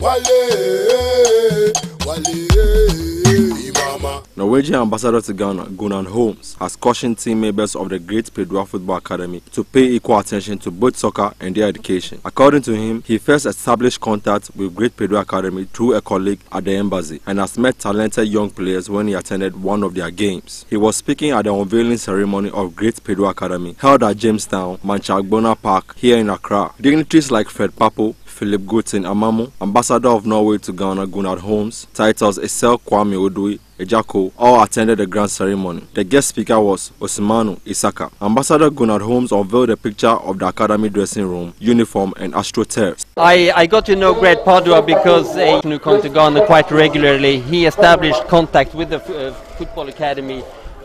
Wale, Wale. Norwegian ambassador to Ghana, Gunnar Holmes, has cautioned team members of the Great Padua Football Academy to pay equal attention to both soccer and their education. According to him, he first established contact with Great Padua Academy through a colleague at the embassy and has met talented young players when he attended one of their games. He was speaking at the unveiling ceremony of Great Padua Academy held at Jamestown, Manchagbona Park here in Accra. Dignitaries like Fred Papo, Philip Gutin Amamu, Ambassador of Norway to Ghana Gunnar Holmes, titles Esel Kwame Odui, Ejako, all attended the grand ceremony. The guest speaker was Osimanu Isaka. Ambassador Gunnar Holmes unveiled a picture of the academy dressing room, uniform, and astroturf. I, I got to know Great Padua because uh, he come to Ghana quite regularly. He established contact with the uh, football academy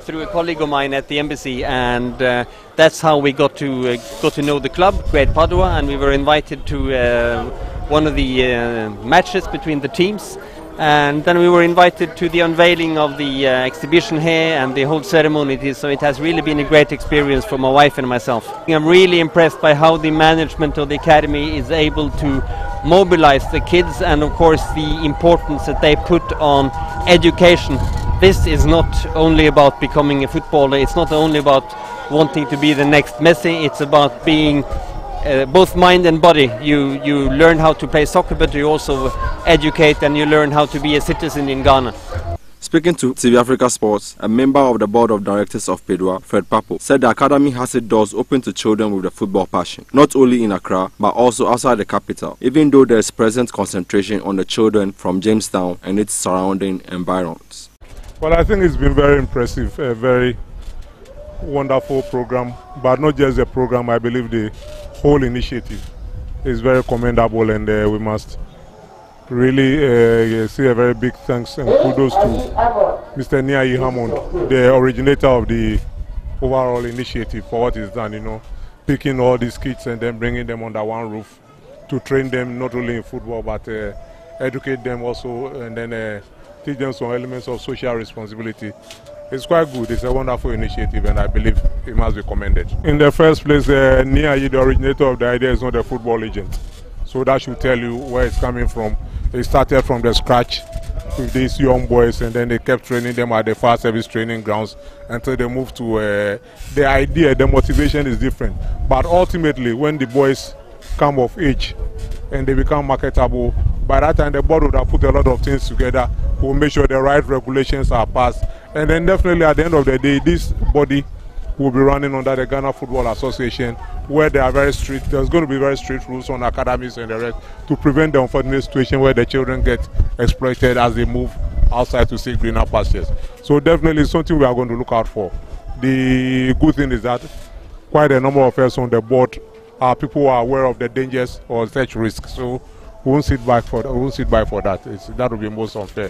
through a colleague of mine at the embassy, and uh, that's how we got to uh, got to know the club, Great Padua, and we were invited to uh, one of the uh, matches between the teams. And then we were invited to the unveiling of the uh, exhibition here and the whole ceremony. So it has really been a great experience for my wife and myself. I'm really impressed by how the management of the academy is able to mobilize the kids and, of course, the importance that they put on education this is not only about becoming a footballer, it's not only about wanting to be the next Messi, it's about being uh, both mind and body. You, you learn how to play soccer, but you also educate and you learn how to be a citizen in Ghana. Speaking to TV Africa Sports, a member of the board of directors of Padua, Fred Papo, said the academy has its doors open to children with a football passion, not only in Accra, but also outside the capital, even though there is present concentration on the children from Jamestown and its surrounding environs. Well, I think it's been very impressive, a very wonderful program, but not just the program, I believe the whole initiative is very commendable and uh, we must really uh, say a very big thanks and kudos to Mr. Niayi Hammond, the originator of the overall initiative for what is done, you know, picking all these kids and then bringing them under one roof to train them not only in football but uh, educate them also and then uh, teach them some elements of social responsibility. It's quite good. It's a wonderful initiative, and I believe it must be commended. In the first place, uh, the originator of the idea, is not a football agent. So that should tell you where it's coming from. It started from the scratch with these young boys, and then they kept training them at the fire service training grounds until they moved to uh, the idea, the motivation is different. But ultimately, when the boys come of age and they become marketable, by that time the board would have put a lot of things together will make sure the right regulations are passed. And then definitely at the end of the day, this body will be running under the Ghana Football Association, where they are very strict. There's going to be very strict rules on academies and the rest to prevent the unfortunate situation where the children get exploited as they move outside to seek greener pastures. So definitely something we are going to look out for. The good thing is that quite a number of us on the board are people who are aware of the dangers or such risks. So won't sit back for won't sit by for that. It's, that would be most unfair.